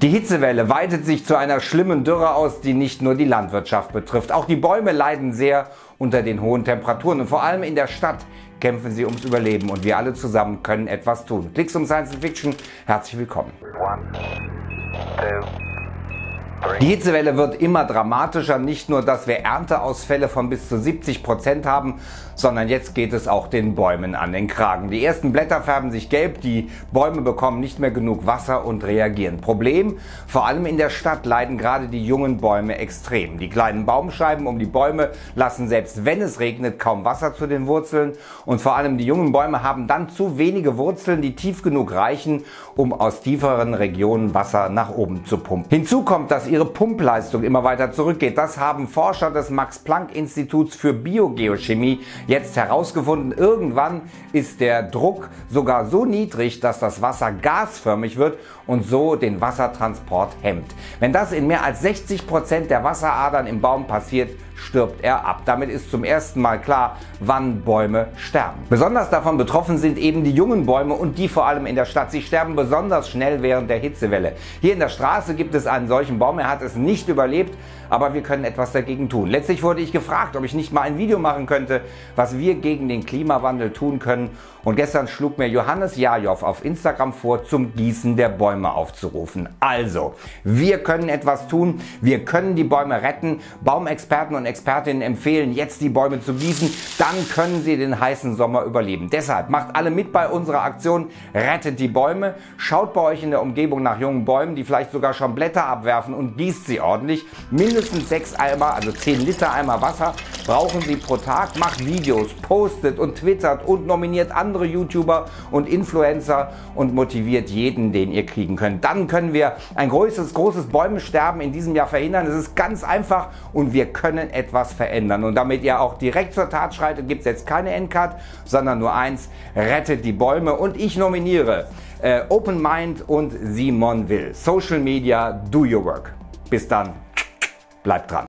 Die Hitzewelle weitet sich zu einer schlimmen Dürre aus, die nicht nur die Landwirtschaft betrifft. Auch die Bäume leiden sehr unter den hohen Temperaturen und vor allem in der Stadt kämpfen sie ums Überleben und wir alle zusammen können etwas tun. Klicks um Science Fiction, herzlich willkommen. One. Die Hitzewelle wird immer dramatischer. Nicht nur, dass wir Ernteausfälle von bis zu 70 Prozent haben, sondern jetzt geht es auch den Bäumen an den Kragen. Die ersten Blätter färben sich gelb, die Bäume bekommen nicht mehr genug Wasser und reagieren. Problem, vor allem in der Stadt leiden gerade die jungen Bäume extrem. Die kleinen Baumscheiben um die Bäume lassen selbst wenn es regnet kaum Wasser zu den Wurzeln und vor allem die jungen Bäume haben dann zu wenige Wurzeln, die tief genug reichen, um aus tieferen Regionen Wasser nach oben zu pumpen. Hinzu kommt, dass ihre Pumpleistung immer weiter zurückgeht. Das haben Forscher des Max-Planck-Instituts für Biogeochemie jetzt herausgefunden. Irgendwann ist der Druck sogar so niedrig, dass das Wasser gasförmig wird und so den Wassertransport hemmt. Wenn das in mehr als 60 Prozent der Wasseradern im Baum passiert, stirbt er ab. Damit ist zum ersten Mal klar, wann Bäume sterben. Besonders davon betroffen sind eben die jungen Bäume und die vor allem in der Stadt. Sie sterben besonders schnell während der Hitzewelle. Hier in der Straße gibt es einen solchen Baum, er hat es nicht überlebt, aber wir können etwas dagegen tun. Letztlich wurde ich gefragt, ob ich nicht mal ein Video machen könnte, was wir gegen den Klimawandel tun können. Und gestern schlug mir Johannes Jajow auf Instagram vor, zum Gießen der Bäume aufzurufen. Also, wir können etwas tun, wir können die Bäume retten. Baumexperten und Expertinnen empfehlen, jetzt die Bäume zu gießen, dann können sie den heißen Sommer überleben. Deshalb macht alle mit bei unserer Aktion Rettet die Bäume. Schaut bei euch in der Umgebung nach jungen Bäumen, die vielleicht sogar schon Blätter abwerfen und gießt sie ordentlich. Mindestens sechs Eimer, also 10 Liter Eimer Wasser brauchen sie pro Tag. Macht Videos, postet und twittert und nominiert andere YouTuber und Influencer und motiviert jeden, den ihr kriegen könnt. Dann können wir ein großes, großes Bäumesterben in diesem Jahr verhindern. Es ist ganz einfach und wir können etwas verändern. Und damit ihr auch direkt zur Tat schreitet, gibt es jetzt keine Endcard, sondern nur eins, rettet die Bäume. Und ich nominiere äh, Open Mind und Simon Will. Social Media, do your work. Bis dann, bleibt dran.